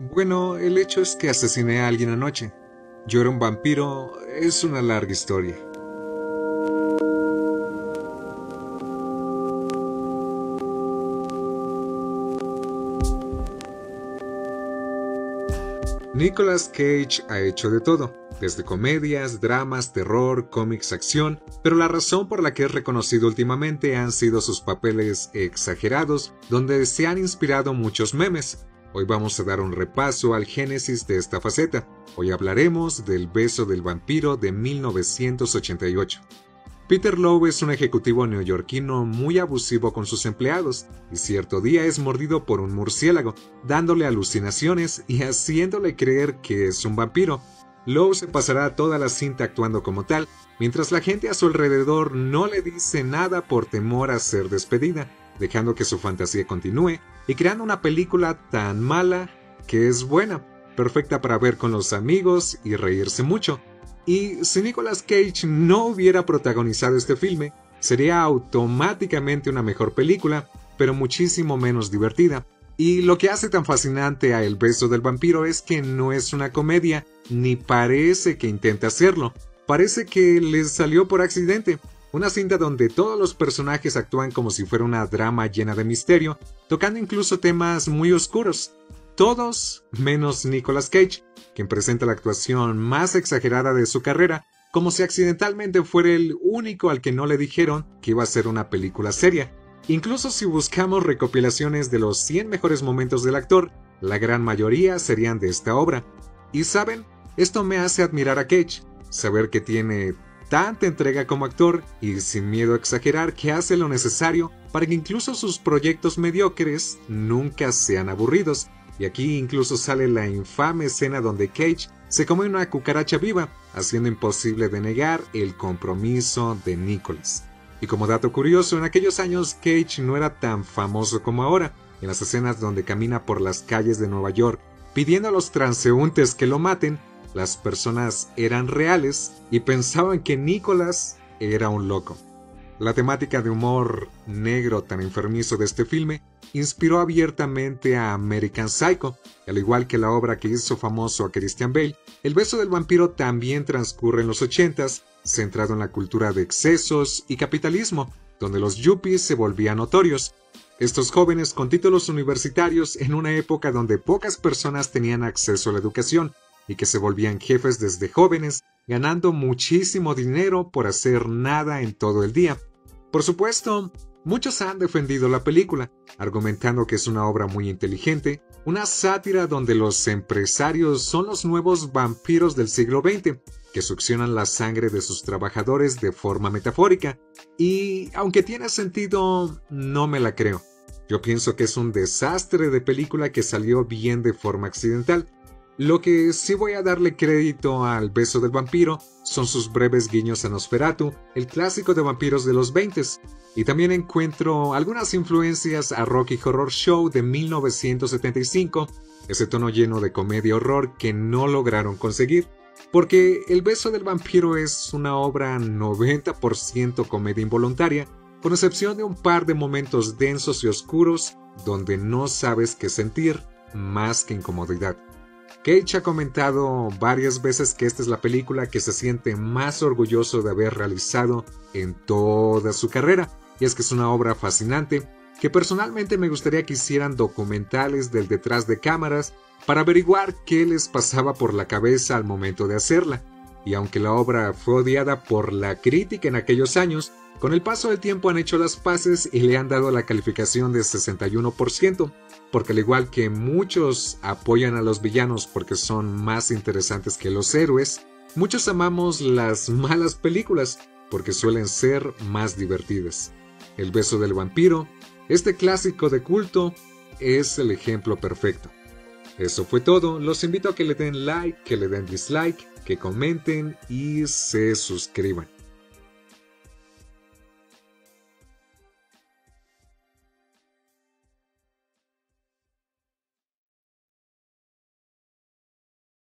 Bueno, el hecho es que asesiné a alguien anoche. Yo era un vampiro, es una larga historia. Nicolas Cage ha hecho de todo, desde comedias, dramas, terror, cómics, acción, pero la razón por la que es reconocido últimamente han sido sus papeles exagerados, donde se han inspirado muchos memes. Hoy vamos a dar un repaso al génesis de esta faceta. Hoy hablaremos del beso del vampiro de 1988. Peter Lowe es un ejecutivo neoyorquino muy abusivo con sus empleados, y cierto día es mordido por un murciélago, dándole alucinaciones y haciéndole creer que es un vampiro. Lowe se pasará toda la cinta actuando como tal, mientras la gente a su alrededor no le dice nada por temor a ser despedida, dejando que su fantasía continúe y creando una película tan mala que es buena, perfecta para ver con los amigos y reírse mucho. Y si Nicolas Cage no hubiera protagonizado este filme, sería automáticamente una mejor película, pero muchísimo menos divertida. Y lo que hace tan fascinante a El beso del vampiro es que no es una comedia, ni parece que intente hacerlo. Parece que les salió por accidente. Una cinta donde todos los personajes actúan como si fuera una drama llena de misterio, tocando incluso temas muy oscuros. Todos menos Nicolas Cage, quien presenta la actuación más exagerada de su carrera, como si accidentalmente fuera el único al que no le dijeron que iba a ser una película seria. Incluso si buscamos recopilaciones de los 100 mejores momentos del actor, la gran mayoría serían de esta obra. Y saben, esto me hace admirar a Cage, saber que tiene tanta entrega como actor y sin miedo a exagerar que hace lo necesario para que incluso sus proyectos mediocres nunca sean aburridos. Y aquí incluso sale la infame escena donde Cage se come una cucaracha viva, haciendo imposible de negar el compromiso de Nicholas. Y como dato curioso, en aquellos años Cage no era tan famoso como ahora. En las escenas donde camina por las calles de Nueva York pidiendo a los transeúntes que lo maten, las personas eran reales y pensaban que Nicholas era un loco. La temática de humor negro tan enfermizo de este filme inspiró abiertamente a American Psycho, al igual que la obra que hizo famoso a Christian Bale. El beso del vampiro también transcurre en los ochentas, centrado en la cultura de excesos y capitalismo, donde los yuppies se volvían notorios. Estos jóvenes con títulos universitarios en una época donde pocas personas tenían acceso a la educación, y que se volvían jefes desde jóvenes, ganando muchísimo dinero por hacer nada en todo el día. Por supuesto, muchos han defendido la película, argumentando que es una obra muy inteligente, una sátira donde los empresarios son los nuevos vampiros del siglo XX, que succionan la sangre de sus trabajadores de forma metafórica, y aunque tiene sentido, no me la creo. Yo pienso que es un desastre de película que salió bien de forma accidental, lo que sí voy a darle crédito al beso del vampiro son sus breves guiños a Nosferatu, el clásico de vampiros de los 20 y también encuentro algunas influencias a Rocky Horror Show de 1975, ese tono lleno de comedia horror que no lograron conseguir, porque El beso del vampiro es una obra 90% comedia involuntaria, con excepción de un par de momentos densos y oscuros donde no sabes qué sentir más que incomodidad. Cage ha comentado varias veces que esta es la película que se siente más orgulloso de haber realizado en toda su carrera, y es que es una obra fascinante que personalmente me gustaría que hicieran documentales del detrás de cámaras para averiguar qué les pasaba por la cabeza al momento de hacerla. Y aunque la obra fue odiada por la crítica en aquellos años, con el paso del tiempo han hecho las paces y le han dado la calificación de 61%, porque al igual que muchos apoyan a los villanos porque son más interesantes que los héroes, muchos amamos las malas películas porque suelen ser más divertidas. El beso del vampiro, este clásico de culto, es el ejemplo perfecto. Eso fue todo, los invito a que le den like, que le den dislike, que comenten y se suscriban.